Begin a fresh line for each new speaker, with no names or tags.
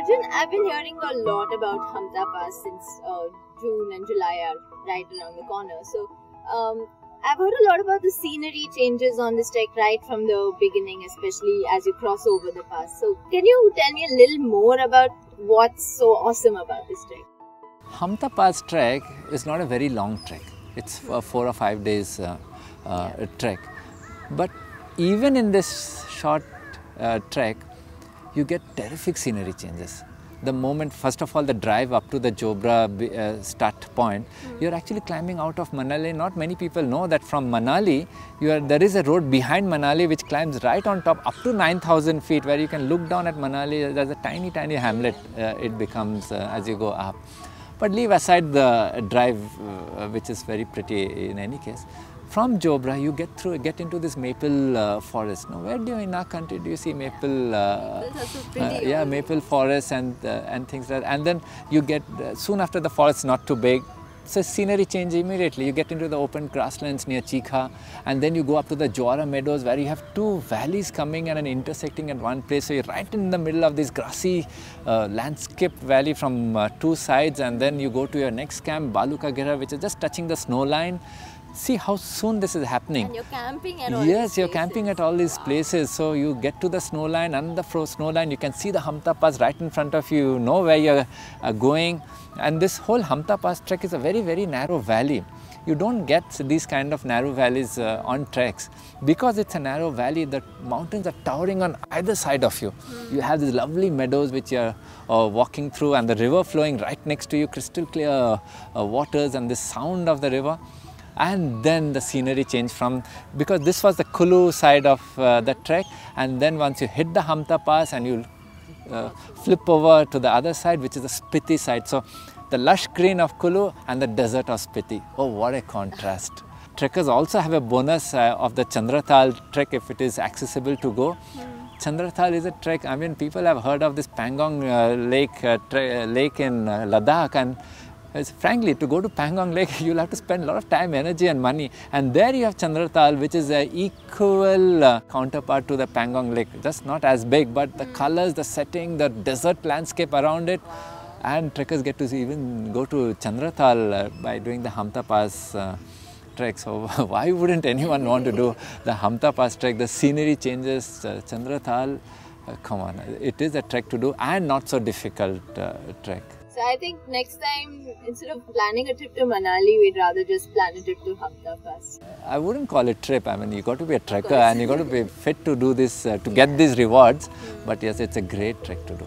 Arjun, I've been hearing a lot about Hampta Pass since uh, June and July are right around the corner. So, um, I've heard a lot about the scenery changes on this trek right from the beginning, especially as you cross over the pass. So, can you tell me a little more about what's so awesome about this trek?
Hampta Pass trek is not a very long trek. It's a four or five days uh, uh, yeah. trek. But even in this short uh, trek, you get terrific scenery changes. The moment, first of all, the drive up to the Jobra uh, start point, mm. you're actually climbing out of Manali. Not many people know that from Manali, are, there is a road behind Manali which climbs right on top up to 9,000 feet where you can look down at Manali. There's a tiny, tiny hamlet uh, it becomes uh, as you go up. But leave aside the drive, uh, which is very pretty in any case from Jobra, you get through, get into this maple uh, forest. Now, where do you in our country do you see maple? Uh, uh, yeah, maple forest and uh, and things like that. And then you get uh, soon after the forest not too big. So scenery change immediately. You get into the open grasslands near Chikha, and then you go up to the Jowara meadows where you have two valleys coming and intersecting at one place. So you're right in the middle of this grassy uh, landscape valley from two sides, and then you go to your next camp, Baluka which is just touching the snow line see how soon this is happening.
And you're camping at all
Yes, you're camping at all these wow. places. So you get to the snow line, and the snow line, you can see the Hampta Pass right in front of you, you know where you're uh, going. And this whole Hampta Pass trek is a very, very narrow valley. You don't get these kind of narrow valleys uh, on treks because it's a narrow valley. The mountains are towering on either side of you. Mm. You have these lovely meadows which you're uh, walking through, and the river flowing right next to you, crystal clear uh, waters, and the sound of the river and then the scenery changed from because this was the Kullu side of uh, the trek and then once you hit the Hampta Pass and you uh, flip over to the other side which is the Spiti side. So the lush green of Kullu and the desert of Spiti. Oh what a contrast. Trekkers also have a bonus uh, of the Chandratal trek if it is accessible to go. Chandratal is a trek, I mean people have heard of this Pangong uh, lake, uh, lake in uh, Ladakh and frankly, to go to Pangong Lake, you'll have to spend a lot of time, energy and money. And there you have Chandratal, which is an equal uh, counterpart to the Pangong Lake. Just not as big, but the colors, the setting, the desert landscape around it. And trekkers get to see, even go to Chandratal uh, by doing the Hampta Pass uh, trek. So why wouldn't anyone want to do the Hampta Pass trek? The scenery changes, uh, Chandratal, uh, come on, it is a trek to do and not so difficult uh, trek.
So I think next time, instead of planning a trip to Manali, we'd rather just plan a trip to Hampta Pass.
I wouldn't call it trip. I mean, you got to be a trekker and you got to be fit to do this, uh, to get these rewards. Mm. But yes, it's a great trek to do.